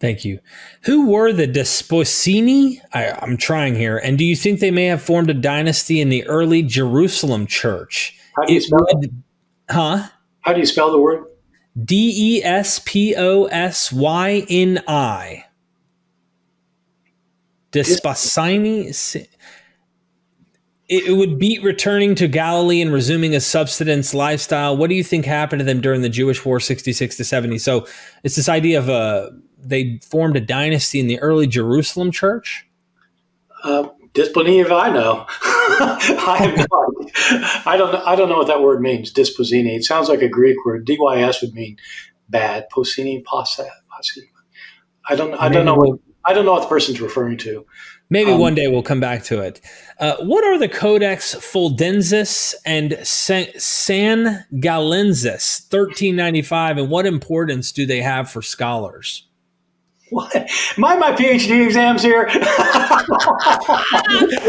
Thank you. Who were the Desposyni? I, am trying here. And do you think they may have formed a dynasty in the early Jerusalem church? How do you spell would, it? Huh? How do you spell the word? D E S P O S Y N I. Desposyni. It would beat returning to Galilee and resuming a subsistence lifestyle. What do you think happened to them during the Jewish War, 66 to 70? So it's this idea of a uh, they formed a dynasty in the early Jerusalem church? Uh, Disponini, I know. I have no I don't. I don't know what that word means. Disposini. It sounds like a Greek word. Dys would mean bad. Posini, posa. I don't. I don't know. What, I don't know what the person's referring to. Maybe um, one day we'll come back to it. Uh, what are the Codex Fuldensis and San, San Galensis 1395, and what importance do they have for scholars? What? I my PhD exams here?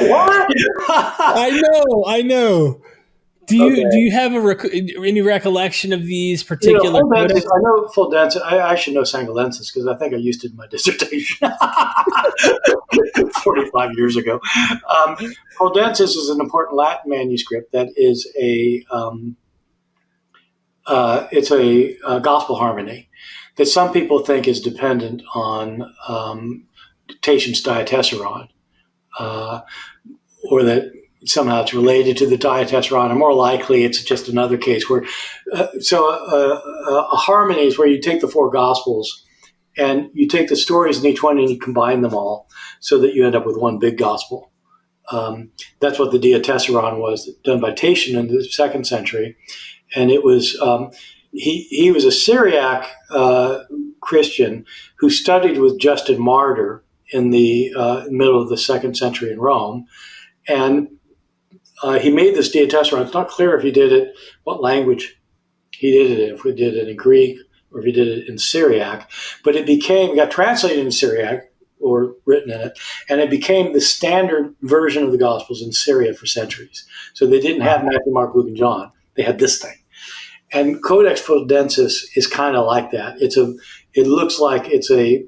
what? I know, I know. Do you okay. do you have a rec- any recollection of these particular? You know, I know Fuldensis. I, I should know Sangallensis because I think I used it in my dissertation forty-five years ago. Um, Fuldensis is an important Latin manuscript that is a um, uh, it's a, a gospel harmony that some people think is dependent on um, Tatian's diatessaron, uh, or that somehow it's related to the diatessaron, or more likely it's just another case where. Uh, so uh, uh, a harmony is where you take the four gospels and you take the stories in each one and you combine them all so that you end up with one big gospel. Um, that's what the diatessaron was done by Tatian in the second century, and it was um, he, he was a Syriac uh, Christian who studied with Justin Martyr in the uh, middle of the second century in Rome. And uh, he made this diatessaron. It's not clear if he did it, what language he did it in, if he did it in Greek or if he did it in Syriac. But it became, it got translated in Syriac or written in it, and it became the standard version of the Gospels in Syria for centuries. So they didn't have Matthew, Mark, Luke, and John. They had this thing. And Codex Fuldensis is kind of like that. It's a, it looks like it's a,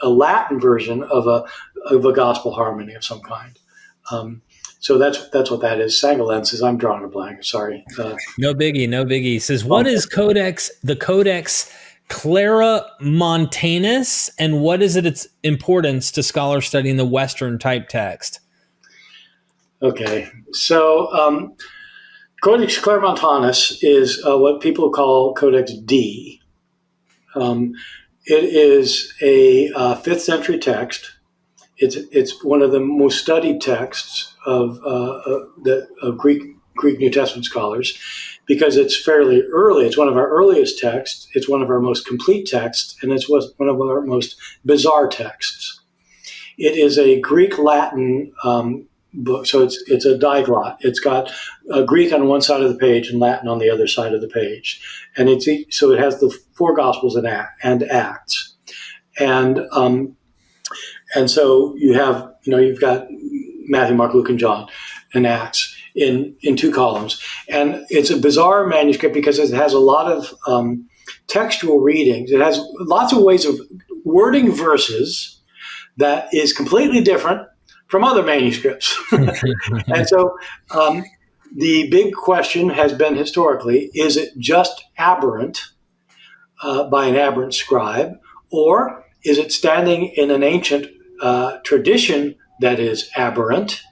a Latin version of a, of a gospel harmony of some kind. Um, so that's that's what that is. Sangallensis. I'm drawing a blank. Sorry. Uh, no biggie. No biggie. says what is Codex? The Codex Clara Montanus, and what is it? Its importance to scholars studying the Western type text. Okay, so um, Codex Claromontanus is uh, what people call Codex D. Um, it is a uh, fifth century text. It's it's one of the most studied texts of uh, uh the of Greek Greek New Testament scholars because it's fairly early. It's one of our earliest texts. It's one of our most complete texts, and it's one of our most bizarre texts. It is a Greek Latin um, book. So it's it's a diglot. It's got Greek on one side of the page and Latin on the other side of the page, and it's so it has the four Gospels and and Acts, and um, and so you have you know you've got Matthew, Mark, Luke, and John, and Acts in in two columns, and it's a bizarre manuscript because it has a lot of um, textual readings. It has lots of ways of wording verses that is completely different from other manuscripts. and so um, the big question has been historically is it just aberrant uh, by an aberrant scribe, or is it standing in an ancient uh, tradition that is aberrant?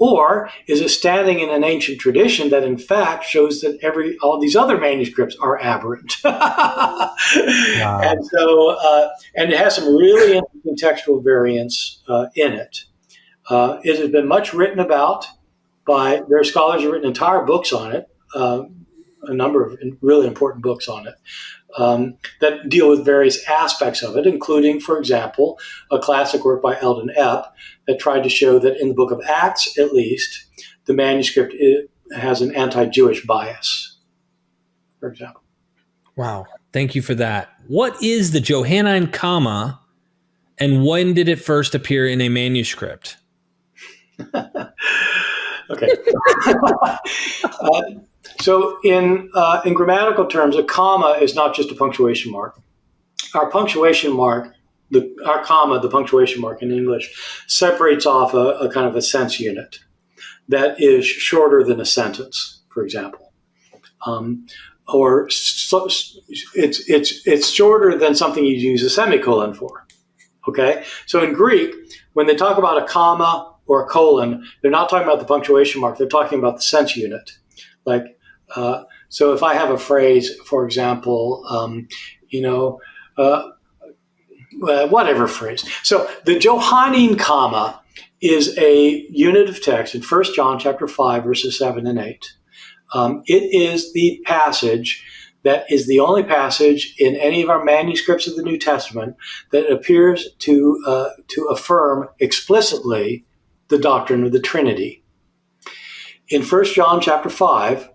Or is it standing in an ancient tradition that, in fact, shows that every all these other manuscripts are aberrant? wow. And so, uh, and it has some really interesting textual variants uh, in it. Uh, it has been much written about by their scholars have written entire books on it, uh, a number of really important books on it um, that deal with various aspects of it, including, for example, a classic work by Eldon Epp that tried to show that in the book of Acts, at least, the manuscript has an anti-Jewish bias, for example. Wow, thank you for that. What is the Johannine comma, and when did it first appear in a manuscript? okay. uh, so, in uh, in grammatical terms, a comma is not just a punctuation mark. Our punctuation mark the our comma, the punctuation mark in English, separates off a, a kind of a sense unit that is shorter than a sentence, for example. Um, or so, it's it's it's shorter than something you'd use a semicolon for. Okay, so in Greek, when they talk about a comma or a colon, they're not talking about the punctuation mark. They're talking about the sense unit. Like, uh, so if I have a phrase, for example, um, you know, uh, uh, whatever phrase. So the Johannine comma is a unit of text in 1 John chapter 5, verses 7 and 8. Um, it is the passage that is the only passage in any of our manuscripts of the New Testament that appears to, uh, to affirm explicitly the doctrine of the Trinity. In 1 John chapter 5,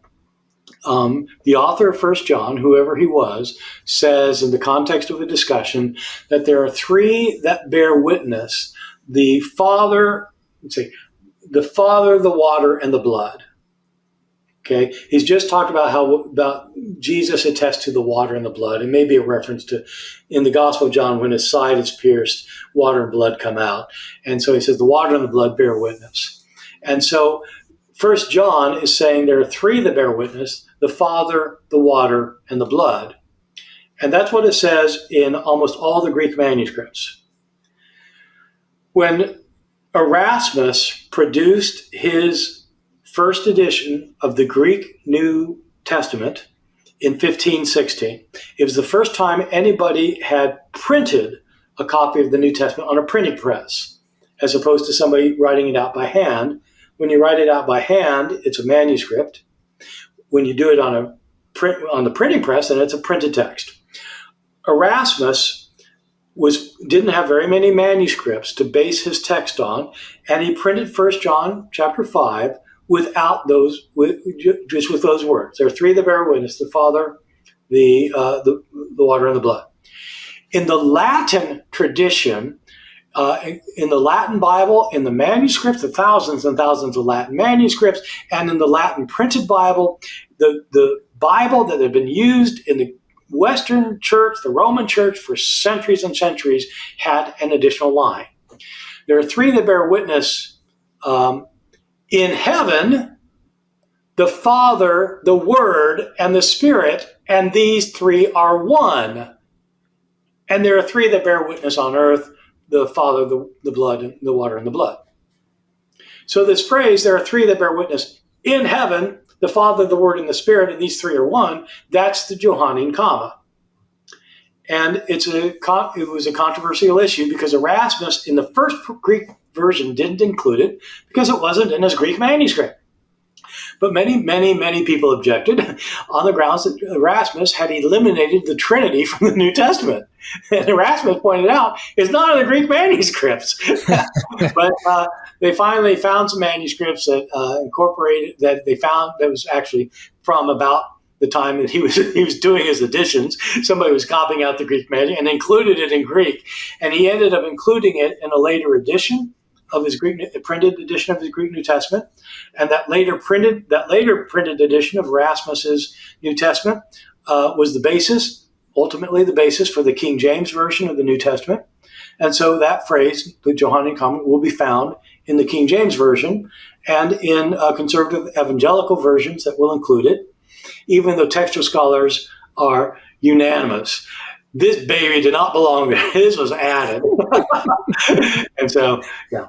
um, the author of First John, whoever he was, says in the context of a discussion that there are three that bear witness: the Father, let's see, the Father, the water, and the blood. Okay, he's just talked about how about Jesus attests to the water and the blood, and maybe a reference to in the Gospel of John when his side is pierced, water and blood come out, and so he says the water and the blood bear witness, and so First John is saying there are three that bear witness: the Father, the water, and the blood, and that's what it says in almost all the Greek manuscripts. When Erasmus produced his first edition of the Greek New Testament in 1516. It was the first time anybody had printed a copy of the New Testament on a printing press, as opposed to somebody writing it out by hand. When you write it out by hand, it's a manuscript. When you do it on a print on the printing press, then it's a printed text. Erasmus was didn't have very many manuscripts to base his text on, and he printed First John chapter five without those, with, just with those words. There are three that bear witness: the Father, the, uh, the the water, and the blood. In the Latin tradition, uh, in the Latin Bible, in the manuscripts, the thousands and thousands of Latin manuscripts, and in the Latin printed Bible, the, the Bible that had been used in the Western Church, the Roman Church, for centuries and centuries, had an additional line. There are three that bear witness um, in heaven, the Father, the Word, and the Spirit, and these three are one. And there are three that bear witness on earth the Father, the, the blood, the water, and the blood. So, this phrase, there are three that bear witness in heaven, the Father, the Word, and the Spirit, and these three are one, that's the Johannine comma. And it's a it was a controversial issue because Erasmus, in the first Greek version didn't include it because it wasn't in his Greek manuscript. But many, many, many people objected on the grounds that Erasmus had eliminated the Trinity from the New Testament. And Erasmus pointed out it's not in the Greek manuscripts. but uh, they finally found some manuscripts that uh, incorporated that they found that was actually from about the time that he was he was doing his editions. Somebody was copying out the Greek manuscript and included it in Greek, and he ended up including it in a later edition of his Greek printed edition of his Greek New Testament, and that later printed that later printed edition of Erasmus's New Testament uh, was the basis, ultimately the basis for the King James version of the New Testament, and so that phrase, the Johannine Comma, will be found in the King James version and in uh, conservative evangelical versions that will include it, even though textual scholars are unanimous this baby did not belong there. This was added. and so, yeah.